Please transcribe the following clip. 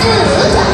good.